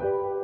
Bye.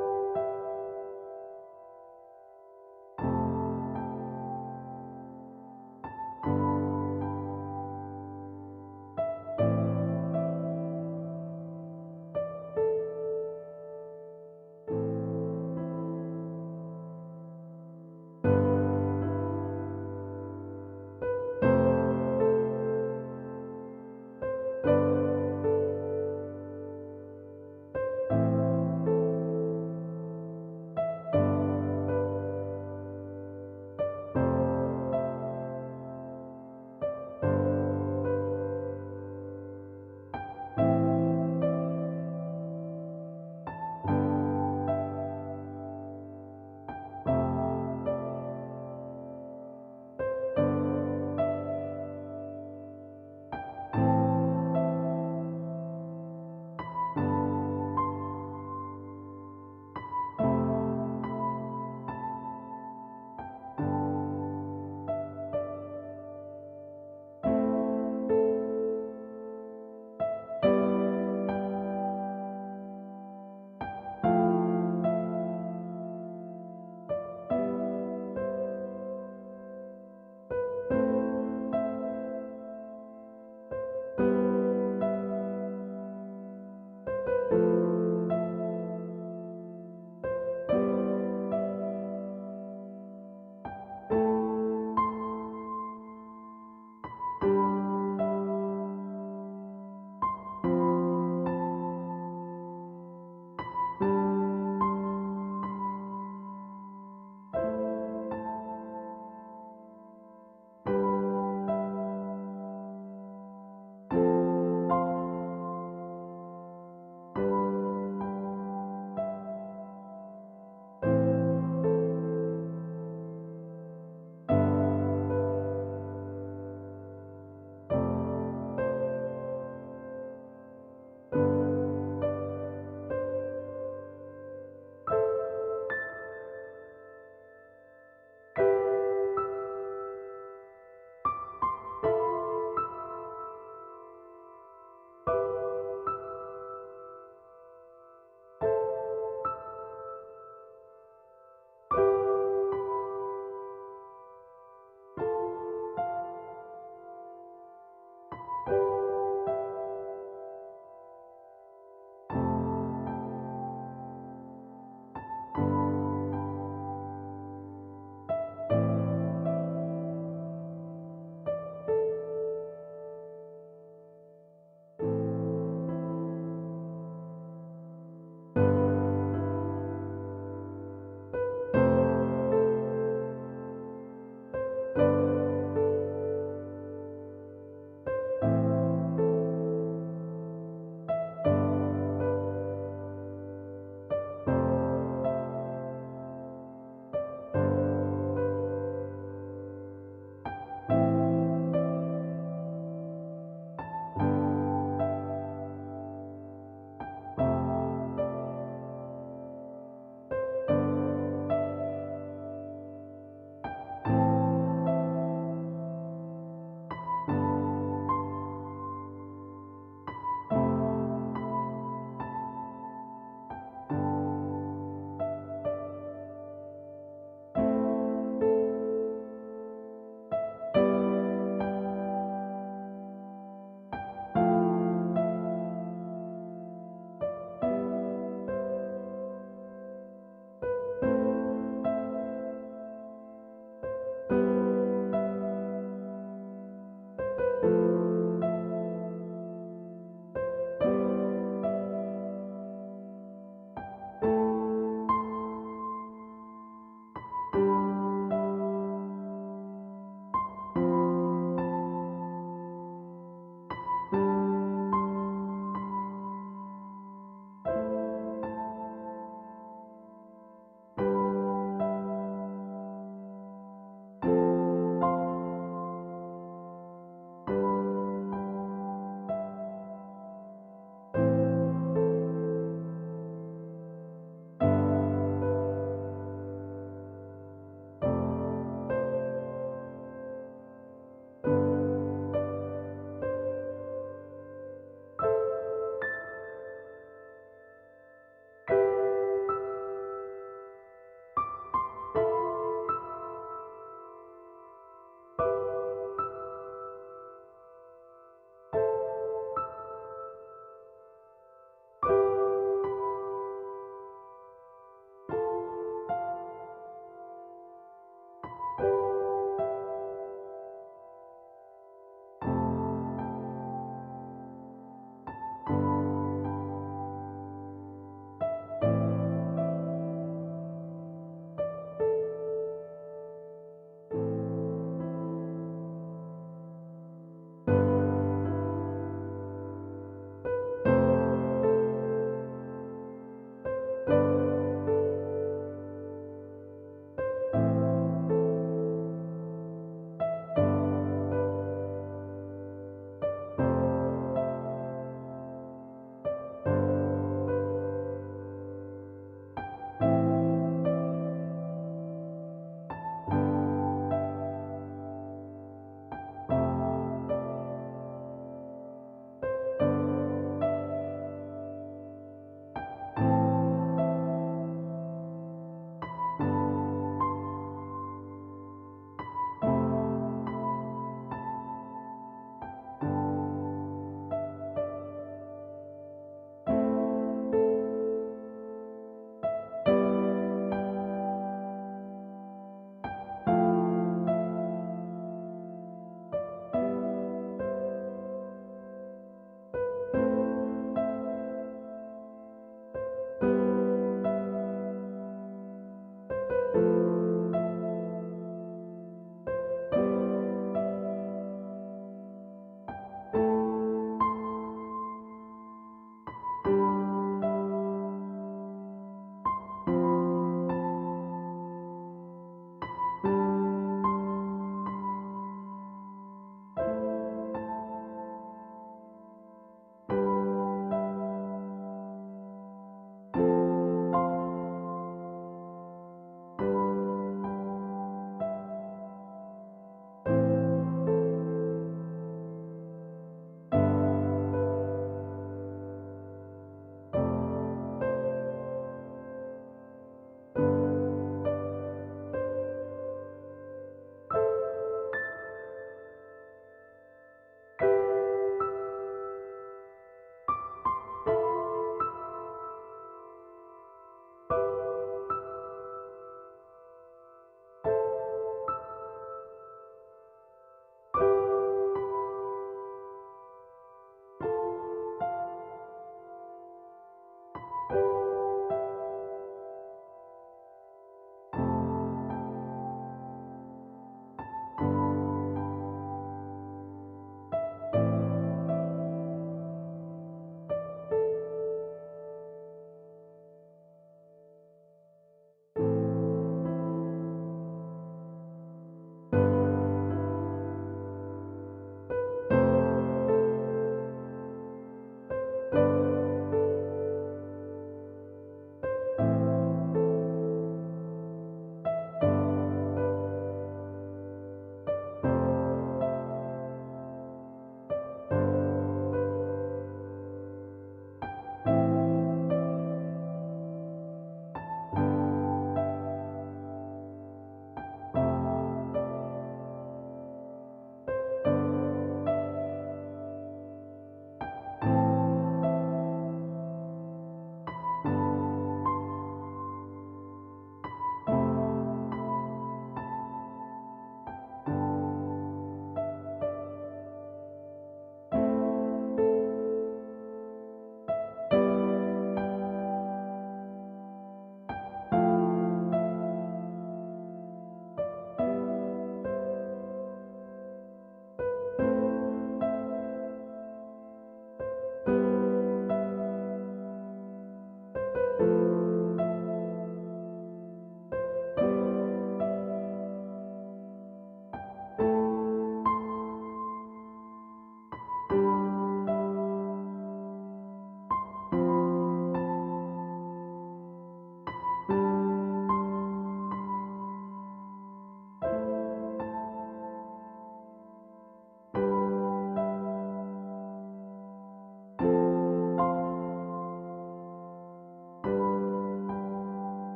Bye.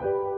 Bye.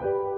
Bye.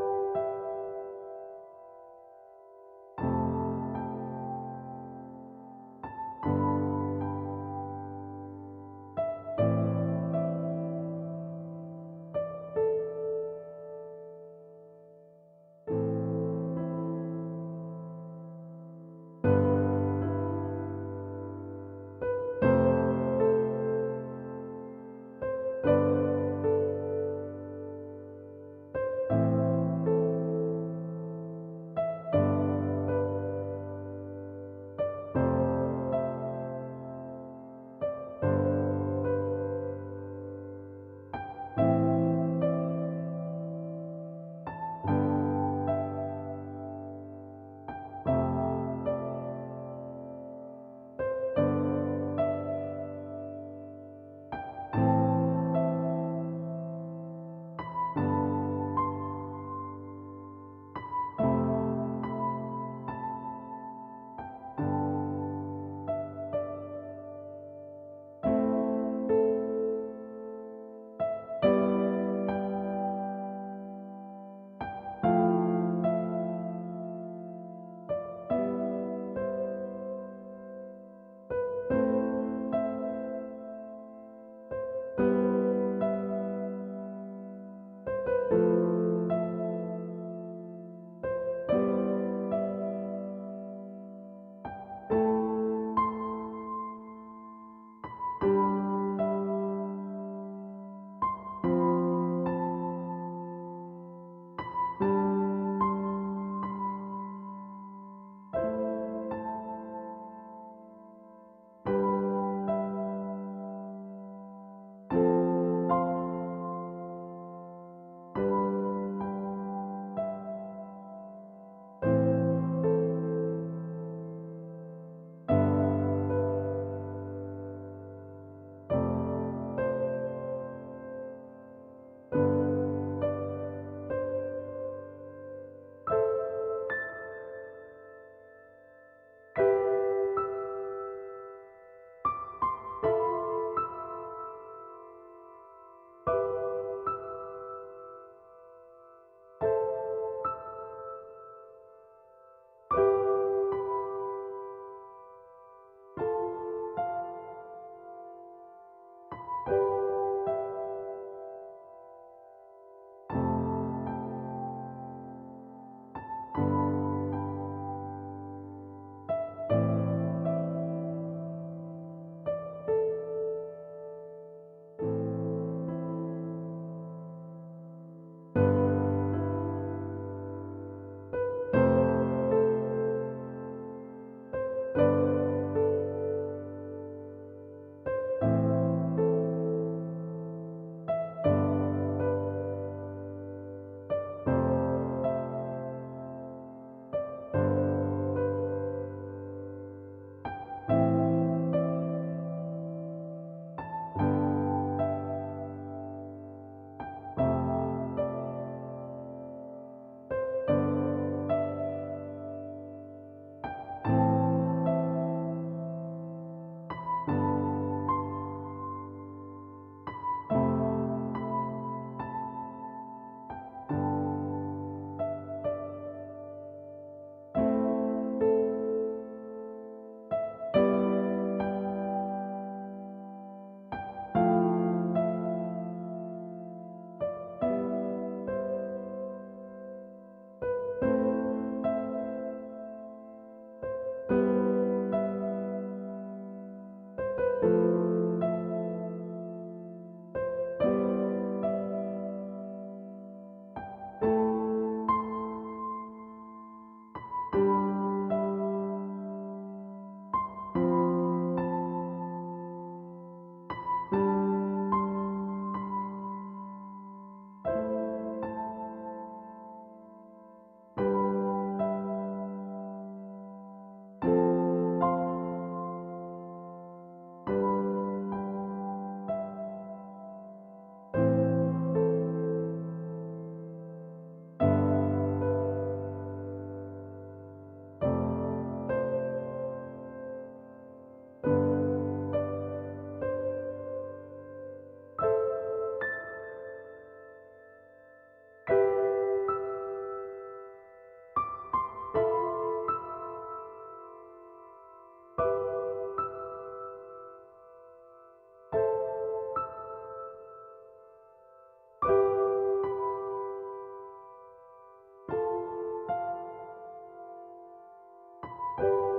Bye.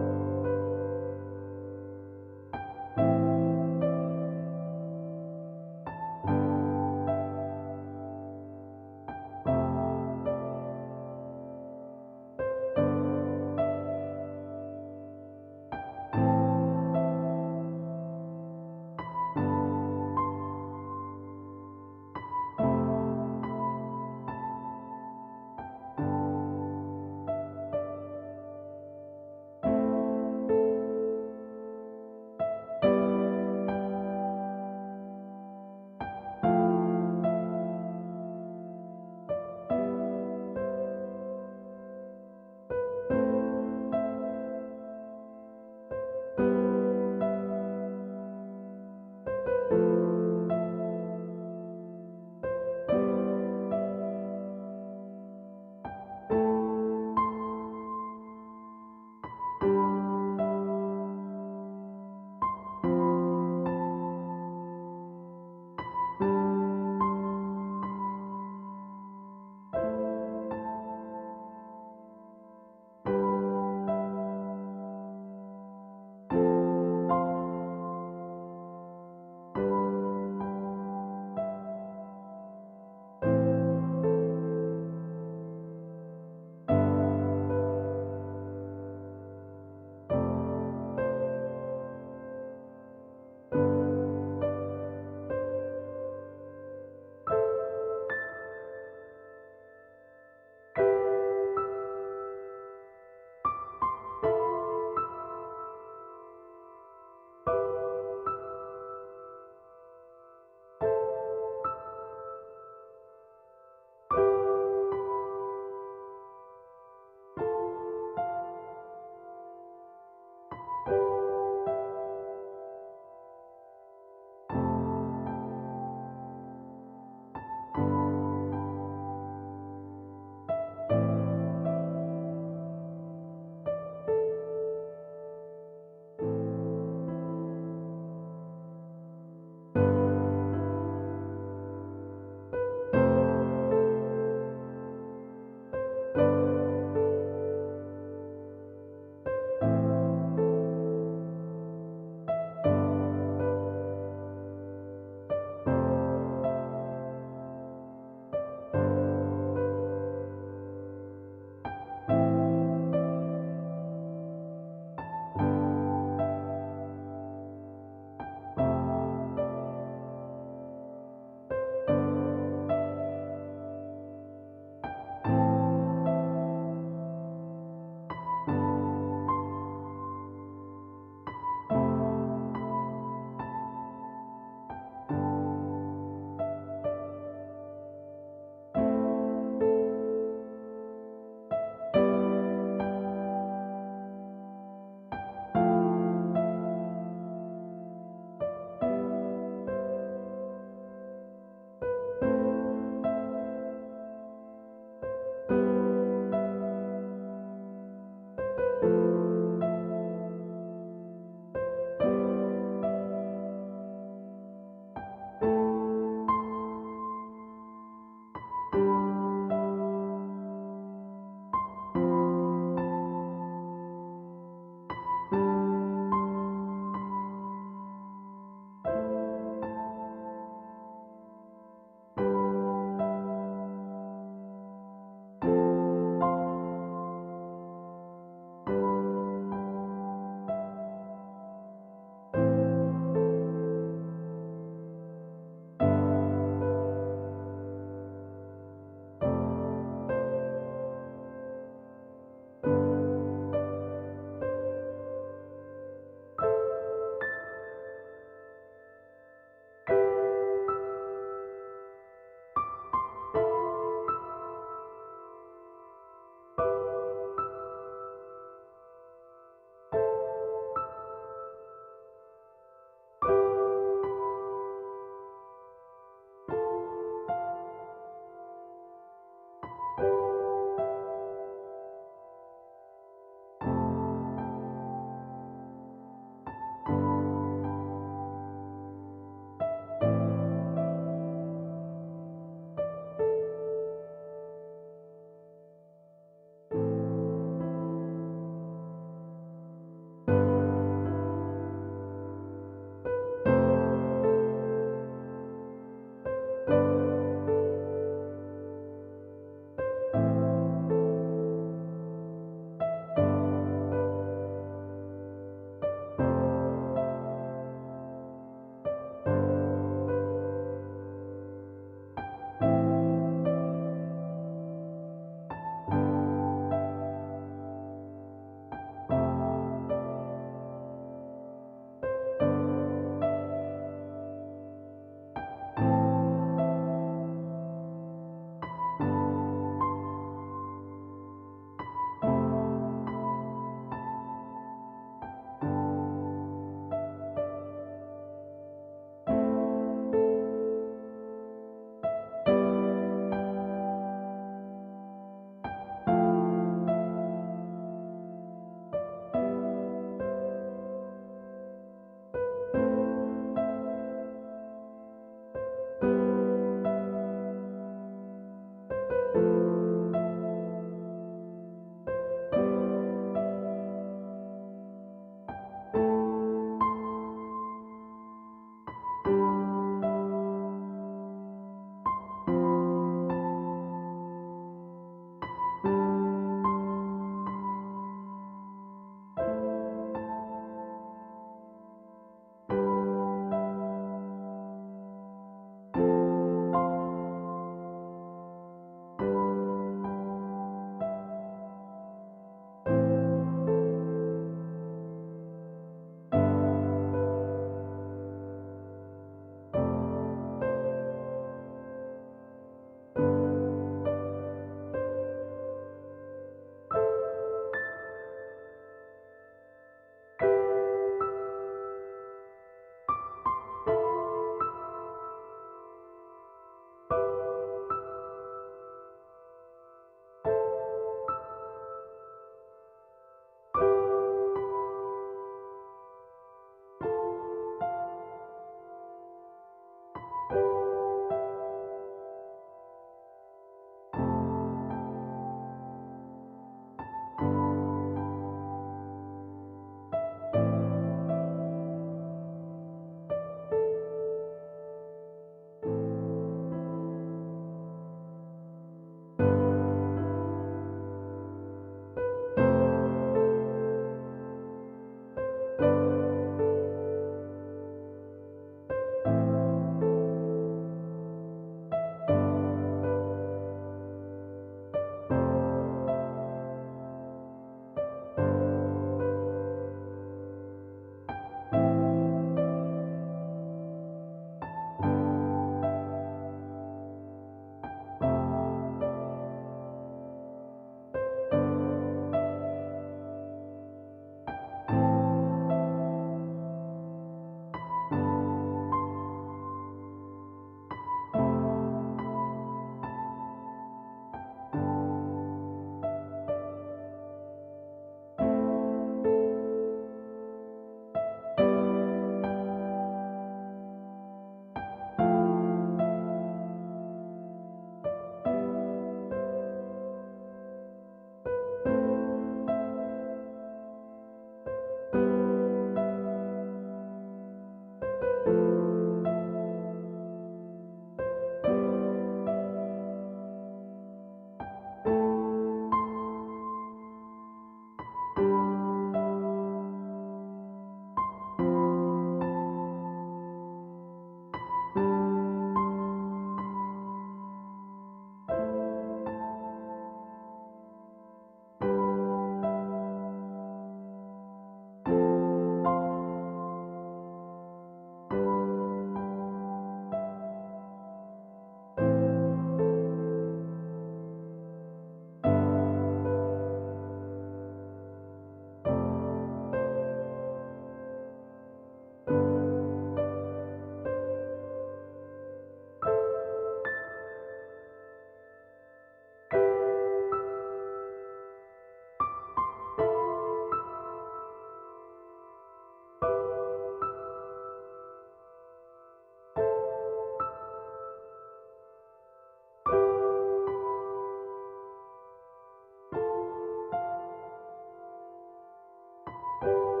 Bye.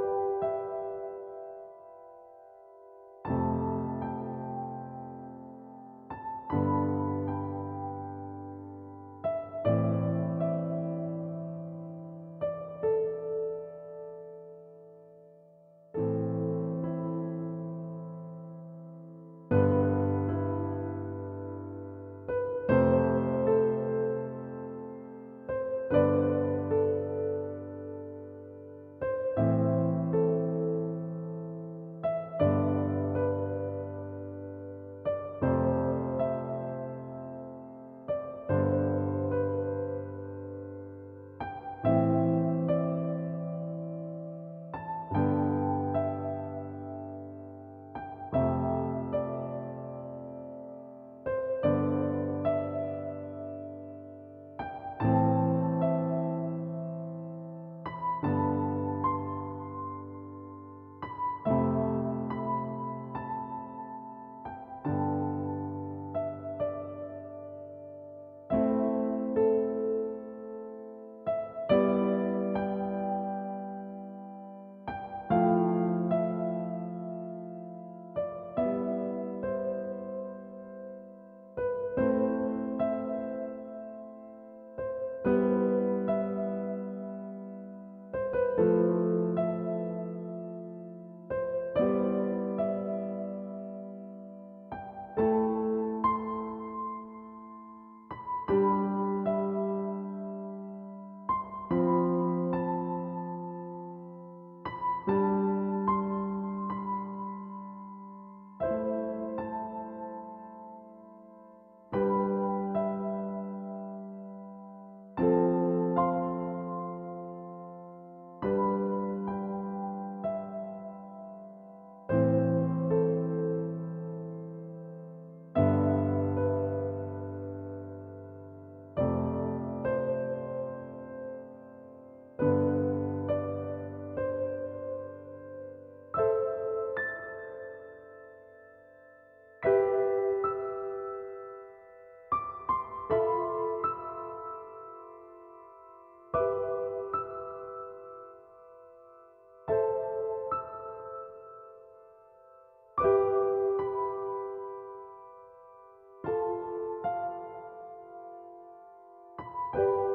Bye.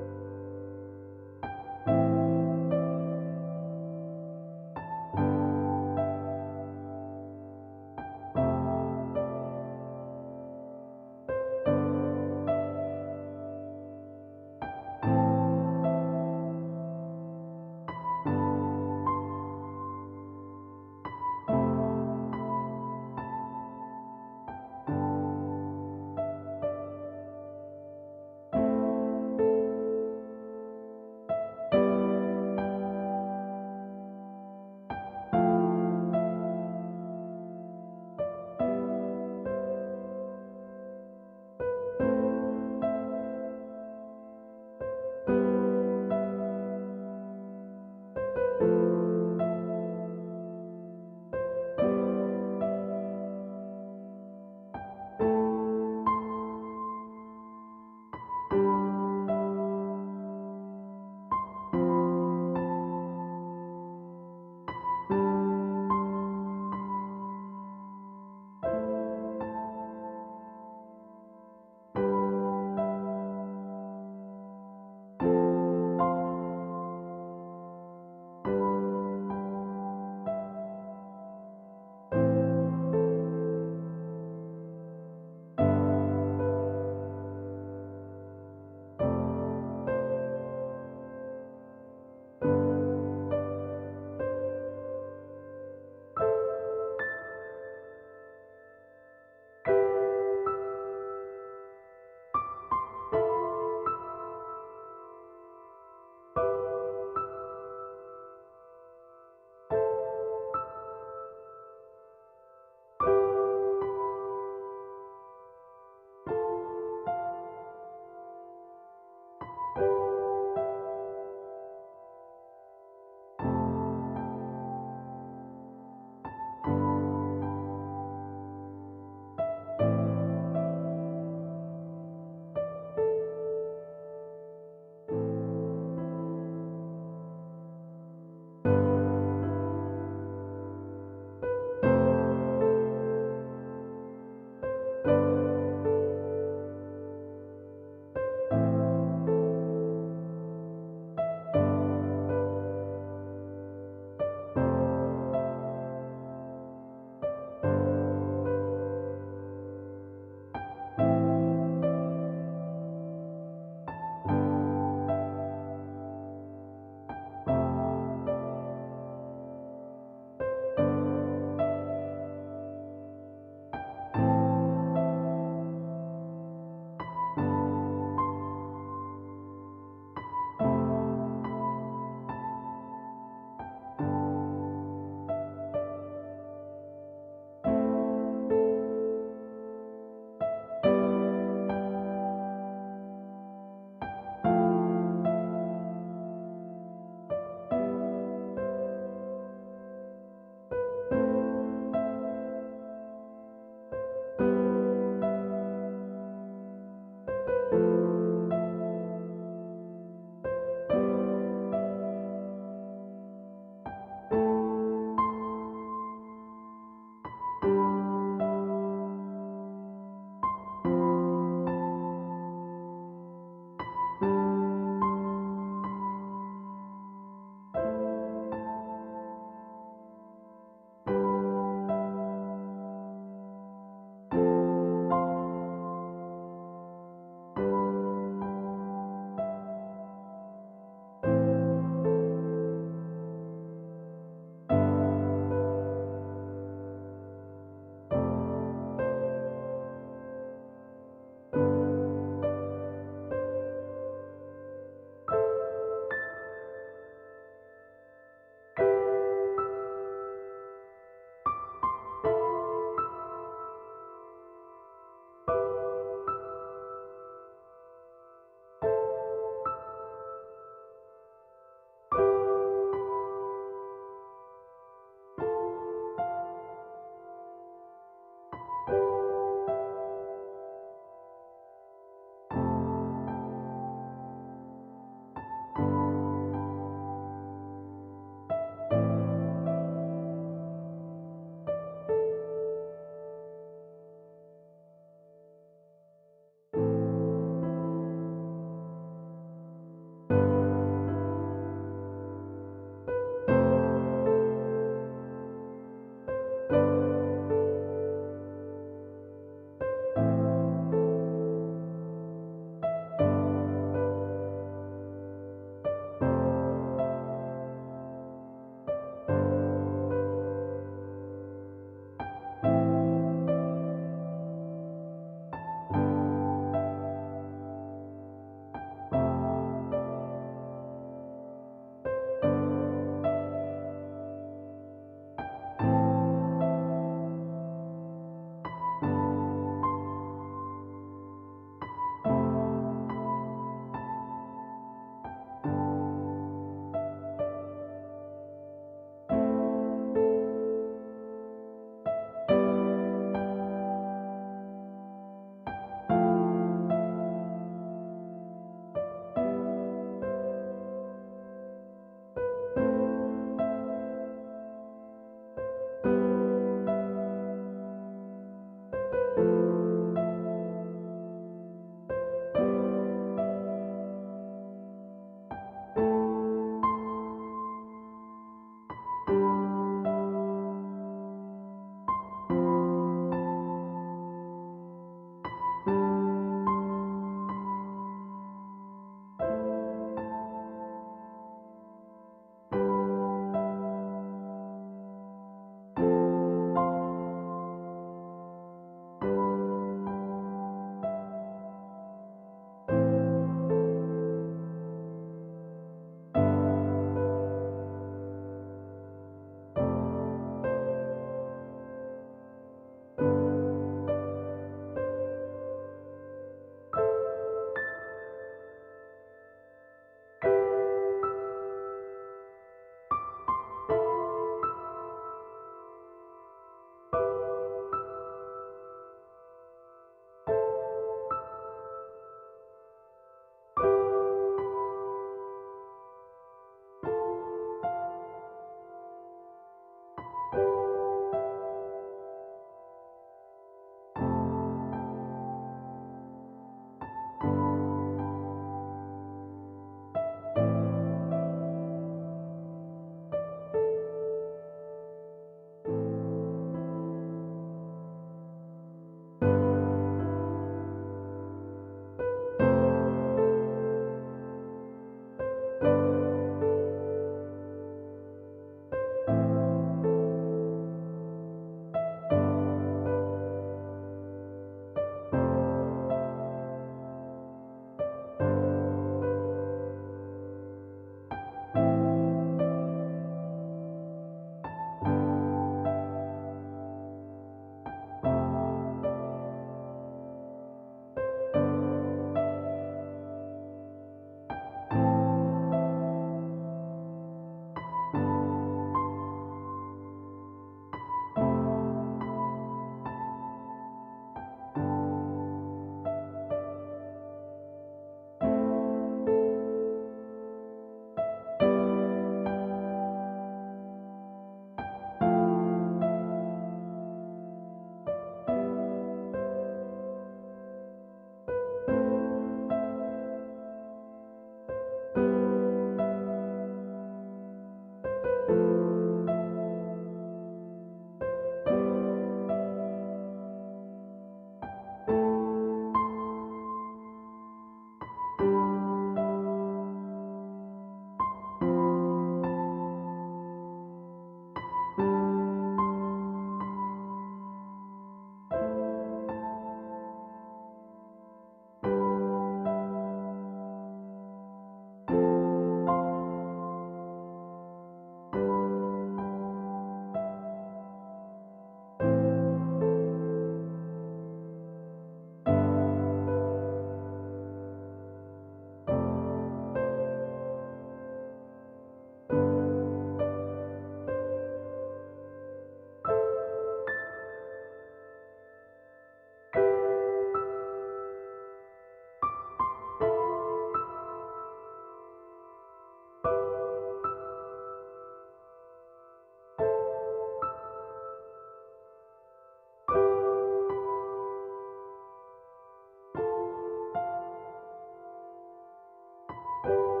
Bye.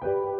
Bye.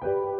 Bye.